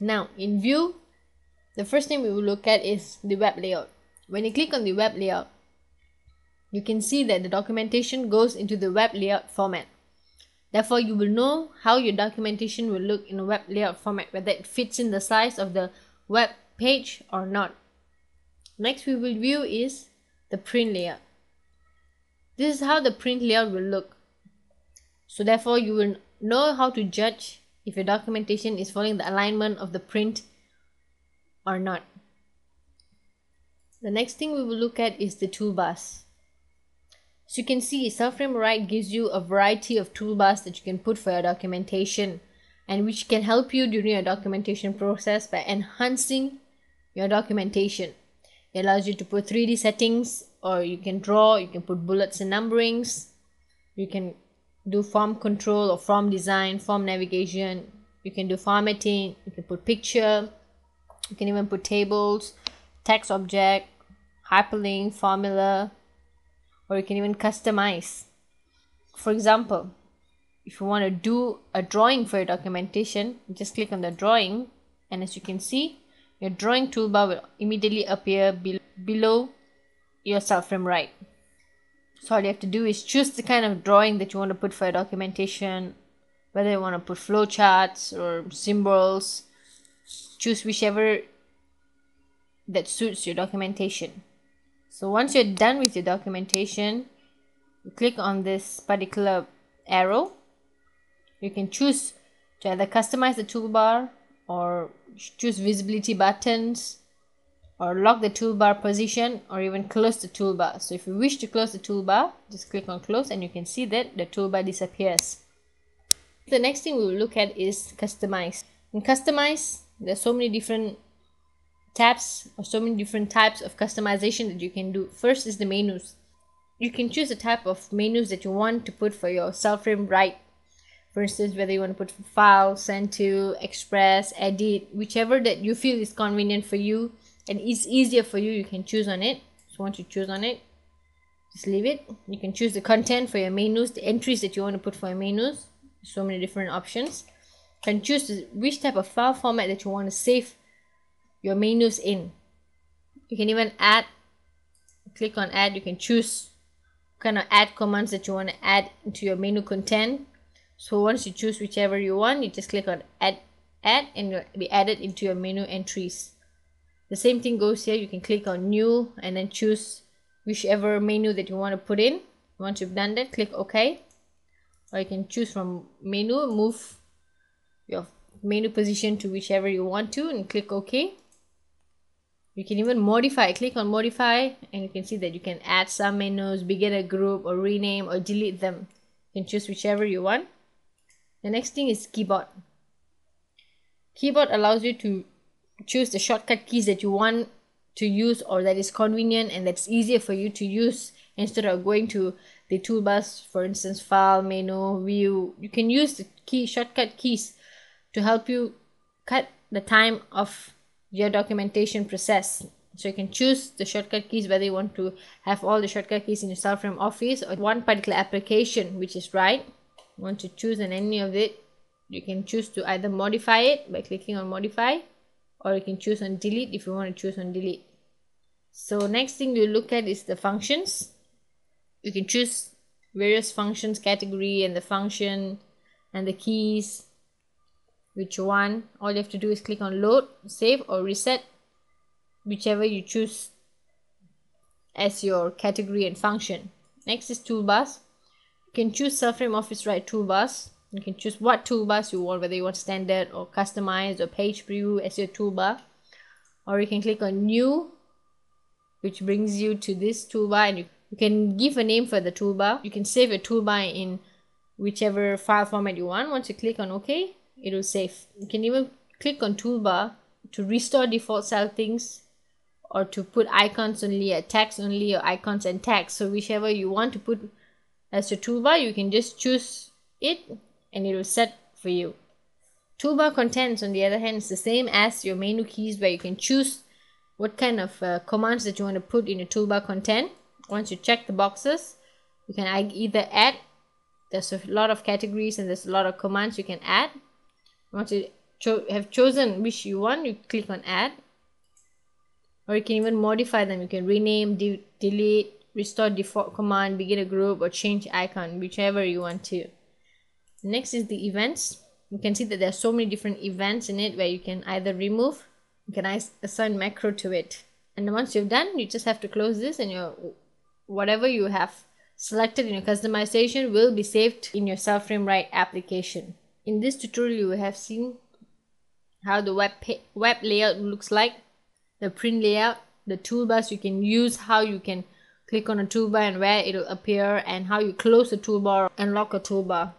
Now in view, the first thing we will look at is the web layout. When you click on the web layout, you can see that the documentation goes into the web layout format. Therefore, you will know how your documentation will look in a web layout format, whether it fits in the size of the web page or not. Next we will view is the print layout. This is how the print layout will look. So therefore, you will know how to judge if your documentation is following the alignment of the print or not. The next thing we will look at is the toolbars. So you can see Celframe Write gives you a variety of toolbars that you can put for your documentation and which can help you during your documentation process by enhancing your documentation. It allows you to put 3D settings or you can draw, you can put bullets and numberings, you can do form control or form design, form navigation, you can do formatting, you can put picture, you can even put tables, text object, hyperlink, formula, or you can even customize. For example, if you want to do a drawing for your documentation, just click on the drawing and as you can see, your drawing toolbar will immediately appear be below your Celframe Write. So all you have to do is choose the kind of drawing that you want to put for your documentation, whether you want to put flowcharts or symbols, choose whichever that suits your documentation. So once you're done with your documentation, you click on this particular arrow. You can choose to either customize the toolbar or choose visibility buttons or lock the toolbar position or even close the toolbar. So if you wish to close the toolbar, just click on close and you can see that the toolbar disappears. The next thing we will look at is customize. In customize, there's so many different tabs or so many different types of customization that you can do. First is the menus. You can choose the type of menus that you want to put for your Celframe. Right, For instance, whether you want to put file, send to, express, edit, whichever that you feel is convenient for you and it's easier for you, you can choose on it. So once you choose on it, just leave it. You can choose the content for your menus, the entries that you want to put for your menus. So many different options. You can choose which type of file format that you want to save your menus in you can even add click on add you can choose kind of add commands that you want to add into your menu content so once you choose whichever you want you just click on add add and it'll be added into your menu entries the same thing goes here. You can click on new and then choose whichever menu that you want to put in. Once you've done that click ok. Or you can choose from menu move your menu position to whichever you want to and click ok. You can even modify. Click on modify and you can see that you can add some menus begin a group or rename or delete them. You can choose whichever you want. The next thing is keyboard. Keyboard allows you to choose the shortcut keys that you want to use or that is convenient and that's easier for you to use instead of going to the toolbars for instance file menu view you can use the key shortcut keys to help you cut the time of your documentation process. So you can choose the shortcut keys whether you want to have all the shortcut keys in your Celframe Office or one particular application which is right. You want to choose in any of it. You can choose to either modify it by clicking on modify or you can choose on delete if you want to choose on delete. So next thing we look at is the functions. You can choose various functions category and the function and the keys which one all you have to do is click on load save or reset whichever you choose as your category and function next is toolbars you can choose Celframe Office Write toolbars you can choose what toolbars you want whether you want standard or customized or page preview as your toolbar or you can click on new which brings you to this toolbar and you, you can give a name for the toolbar you can save a toolbar in whichever file format you want. Once you click on ok it will save. You can even click on toolbar to restore default settings or to put icons only or text only or icons and text so whichever you want to put as your toolbar you can just choose it and it will set for you toolbar contents on the other hand is the same as your menu keys where you can choose what kind of uh, commands that you want to put in your toolbar content once you check the boxes you can either add there's a lot of categories and there's a lot of commands you can add once you cho- have chosen which you want, you click on add. Or you can even modify them. You can rename, de- delete, restore default command, begin a group, or change icon, whichever you want to. Next is the events. You can see that there are so many different events in it where you can either remove, you can assign macro to it. And once you've done, you just have to close this and your whatever you have selected in your customization will be saved in your SelfRameWrite Write application. In this tutorial, you have seen how the web, web layout looks like, the print layout, the toolbars you can use, how you can click on a toolbar and where it'll appear, and how you close the toolbar and lock a toolbar.